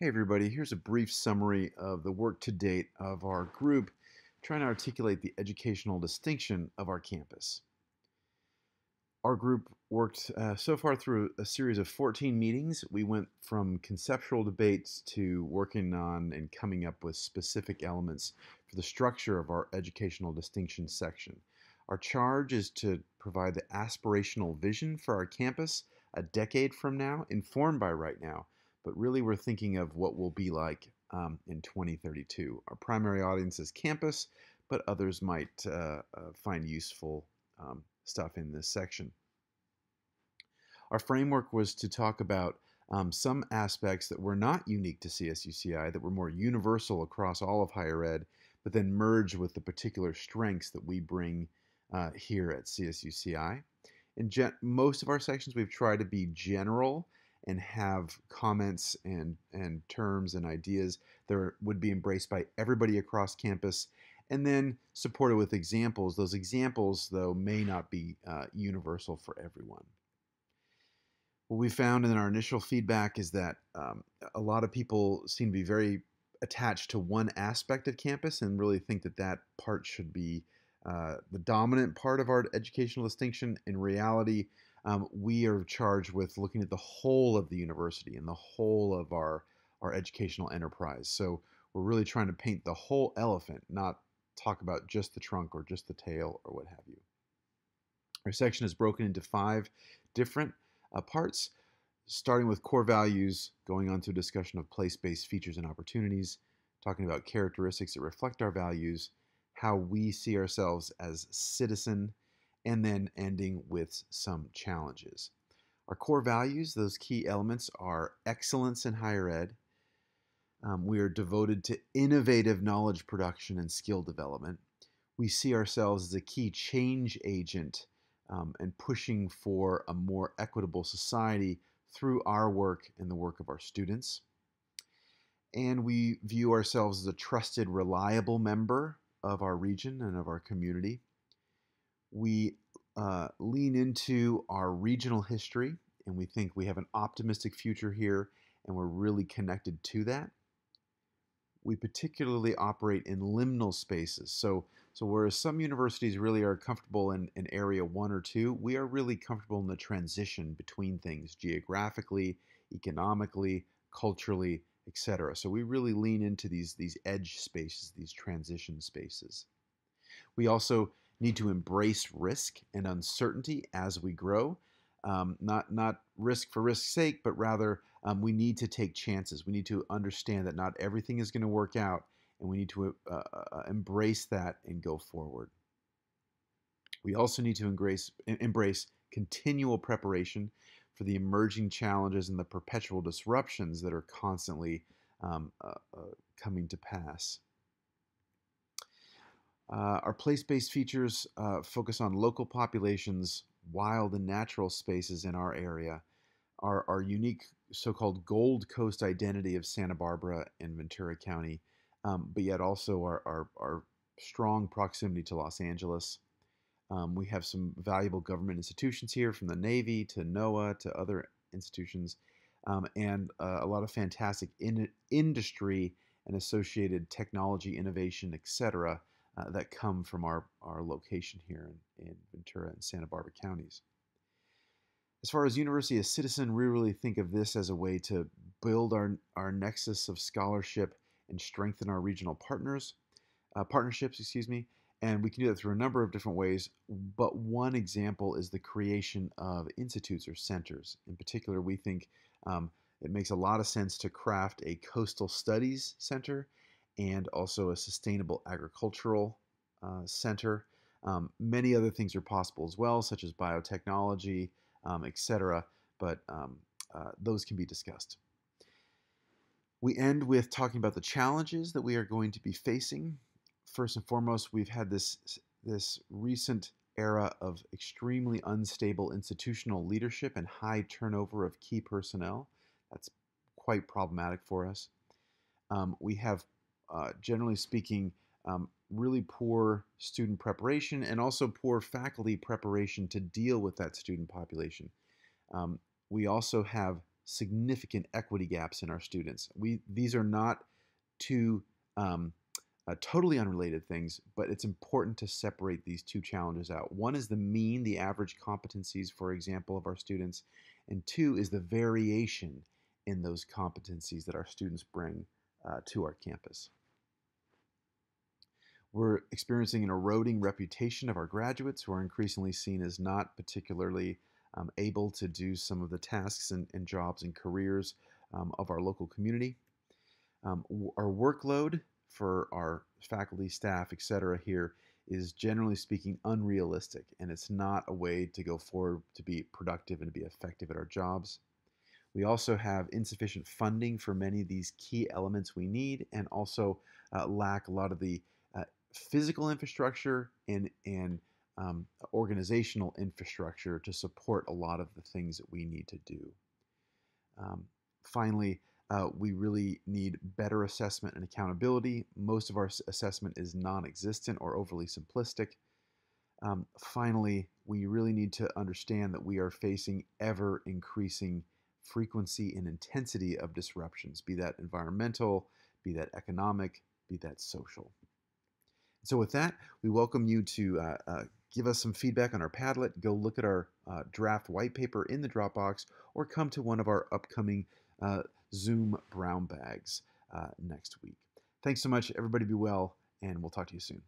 Hey everybody, here's a brief summary of the work to date of our group trying to articulate the educational distinction of our campus. Our group worked uh, so far through a series of 14 meetings. We went from conceptual debates to working on and coming up with specific elements for the structure of our educational distinction section. Our charge is to provide the aspirational vision for our campus a decade from now, informed by right now but really we're thinking of what will be like um, in 2032. Our primary audience is campus, but others might uh, uh, find useful um, stuff in this section. Our framework was to talk about um, some aspects that were not unique to CSUCI, that were more universal across all of higher ed, but then merge with the particular strengths that we bring uh, here at CSUCI. In most of our sections, we've tried to be general and have comments and, and terms and ideas that would be embraced by everybody across campus and then supported with examples. Those examples, though, may not be uh, universal for everyone. What we found in our initial feedback is that um, a lot of people seem to be very attached to one aspect of campus and really think that that part should be uh, the dominant part of our educational distinction. In reality, um, we are charged with looking at the whole of the university and the whole of our, our educational enterprise. So we're really trying to paint the whole elephant, not talk about just the trunk or just the tail or what have you. Our section is broken into five different uh, parts, starting with core values, going on to a discussion of place-based features and opportunities, talking about characteristics that reflect our values, how we see ourselves as citizen and then ending with some challenges. Our core values, those key elements, are excellence in higher ed. Um, we are devoted to innovative knowledge production and skill development. We see ourselves as a key change agent um, and pushing for a more equitable society through our work and the work of our students. And we view ourselves as a trusted, reliable member of our region and of our community we uh, lean into our regional history and we think we have an optimistic future here and we're really connected to that. We particularly operate in liminal spaces. So, so whereas some universities really are comfortable in, in area one or two, we are really comfortable in the transition between things geographically, economically, culturally, etc. So we really lean into these, these edge spaces, these transition spaces. We also need to embrace risk and uncertainty as we grow. Um, not not risk for risk's sake, but rather um, we need to take chances. We need to understand that not everything is going to work out, and we need to uh, uh, uh, embrace that and go forward. We also need to embrace embrace continual preparation for the emerging challenges and the perpetual disruptions that are constantly um, uh, uh coming to pass. Uh, our place-based features uh, focus on local populations, wild and natural spaces in our area, our, our unique so-called Gold Coast identity of Santa Barbara and Ventura County, um, but yet also our, our, our, strong proximity to Los Angeles. Um, we have some valuable government institutions here, from the Navy to NOAA to other institutions, um, and uh, a lot of fantastic in industry and associated technology, innovation, etc uh, that come from our, our location here in, in Ventura and Santa Barbara counties. As far as University as Citizen, we really think of this as a way to build our, our nexus of scholarship and strengthen our regional partners, uh, partnerships, excuse me, and we can do that through a number of different ways, but one example is the creation of institutes or centers. In particular, we think um, it makes a lot of sense to craft a coastal studies center and also a sustainable agricultural uh, center. Um, many other things are possible as well, such as biotechnology, um, etc., but um, uh, those can be discussed. We end with talking about the challenges that we are going to be facing. First and foremost, we've had this, this recent era of extremely unstable institutional leadership and high turnover of key personnel. That's quite problematic for us. Um, we have uh, generally speaking, um, really poor student preparation and also poor faculty preparation to deal with that student population. Um, we also have significant equity gaps in our students. We these are not two um, uh, totally unrelated things, but it's important to separate these two challenges out. One is the mean, the average competencies, for example, of our students, and two is the variation in those competencies that our students bring uh, to our campus. We're experiencing an eroding reputation of our graduates who are increasingly seen as not particularly um, able to do some of the tasks and, and jobs and careers um, of our local community. Um, our workload for our faculty, staff, etc. here is generally speaking unrealistic and it's not a way to go forward to be productive and to be effective at our jobs. We also have insufficient funding for many of these key elements we need and also uh, lack a lot of the physical infrastructure and, and um, organizational infrastructure to support a lot of the things that we need to do. Um, finally, uh, we really need better assessment and accountability. Most of our assessment is non-existent or overly simplistic. Um, finally, we really need to understand that we are facing ever increasing frequency and intensity of disruptions, be that environmental, be that economic, be that social. So with that, we welcome you to uh, uh, give us some feedback on our Padlet, go look at our uh, draft white paper in the Dropbox, or come to one of our upcoming uh, Zoom brown bags uh, next week. Thanks so much. Everybody be well, and we'll talk to you soon.